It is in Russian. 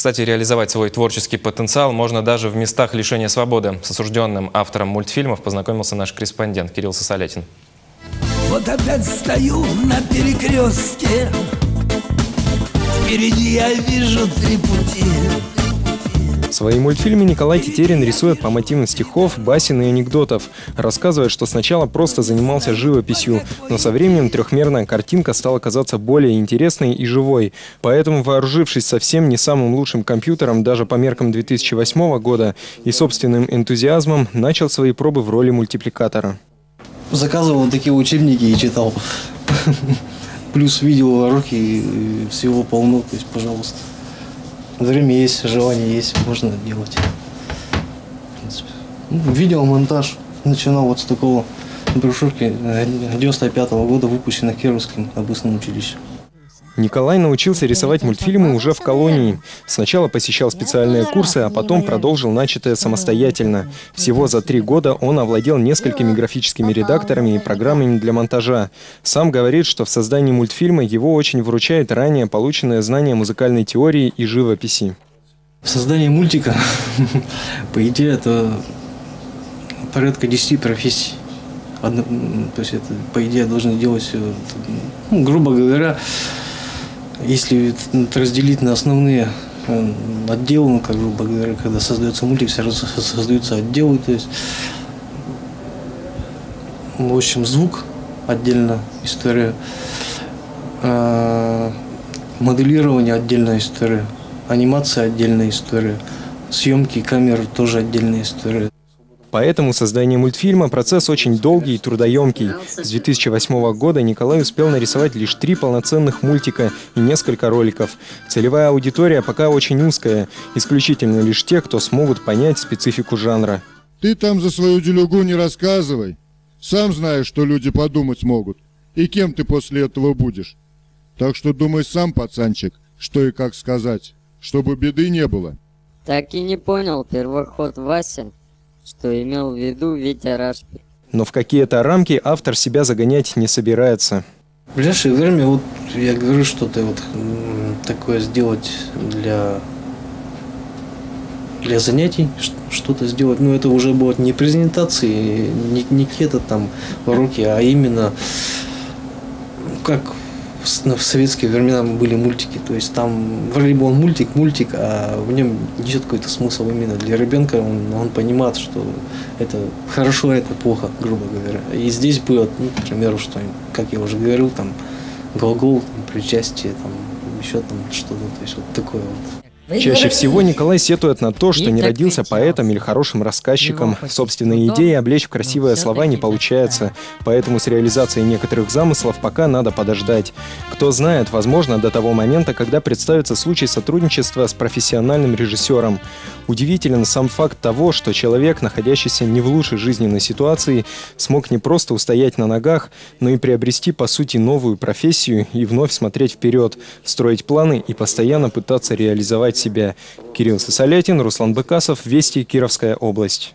Кстати, реализовать свой творческий потенциал можно даже в местах лишения свободы. С осужденным автором мультфильмов познакомился наш корреспондент Кирилл Сосолятин. Вот опять стою на перекрестке Впереди я вижу три пути в своей мультфильме Николай Тетерин рисует по мотивам стихов, басен и анекдотов. Рассказывает, что сначала просто занимался живописью, но со временем трехмерная картинка стала казаться более интересной и живой. Поэтому, вооружившись совсем не самым лучшим компьютером даже по меркам 2008 года и собственным энтузиазмом, начал свои пробы в роли мультипликатора. Заказывал такие учебники и читал. Плюс видео руки всего полно, то есть, пожалуйста. Время есть, желание есть, можно делать. Ну, видеомонтаж начинал вот с такого брошюрки 95 -го года, выпущенной Кировским областным училищем. Николай научился рисовать мультфильмы уже в колонии. Сначала посещал специальные курсы, а потом продолжил начатое самостоятельно. Всего за три года он овладел несколькими графическими редакторами и программами для монтажа. Сам говорит, что в создании мультфильма его очень выручает ранее полученное знание музыкальной теории и живописи. В создании мультика, по идее, это порядка 10 профессий. Одно, то есть это, по идее, должны делать, ну, грубо говоря, если разделить на основные э, отделы, ну, как грубо говоря, когда создается мультик, все равно создаются отделы, то есть, в общем, звук отдельно история, а, моделирование отдельная история, анимация отдельная история, съемки камер тоже отдельная история. Поэтому создание мультфильма – процесс очень долгий и трудоемкий. С 2008 года Николай успел нарисовать лишь три полноценных мультика и несколько роликов. Целевая аудитория пока очень узкая, исключительно лишь те, кто смогут понять специфику жанра. Ты там за свою делюгу не рассказывай. Сам знаешь, что люди подумать могут. И кем ты после этого будешь. Так что думай сам, пацанчик, что и как сказать, чтобы беды не было. Так и не понял первоход Вася что имел в виду Витя Рашпи. Но в какие-то рамки автор себя загонять не собирается. В ближайшее время вот я говорю что-то вот такое сделать для для занятий, что-то сделать. Но это уже будет не презентации, не, не какие-то там уроки, а именно как в советские времена были мультики. То есть там вроде бы он мультик, мультик, а в нем несет какой-то смысл именно для ребенка. Он, он понимает, что это хорошо, а это плохо, грубо говоря. И здесь будет, ну, к примеру, что, как я уже говорил, там глагол, причастие, там еще там что-то, то есть вот такое вот. Чаще всего Николай сетует на то, что не родился поэтом или хорошим рассказчиком. Собственные идеи облечь в красивые слова не получается, поэтому с реализацией некоторых замыслов пока надо подождать. Кто знает, возможно, до того момента, когда представится случай сотрудничества с профессиональным режиссером. Удивителен сам факт того, что человек, находящийся не в лучшей жизненной ситуации, смог не просто устоять на ногах, но и приобрести, по сути, новую профессию и вновь смотреть вперед, строить планы и постоянно пытаться реализовать себя. Кирилл Сосолятин, Руслан Быкасов, Вести, Кировская область.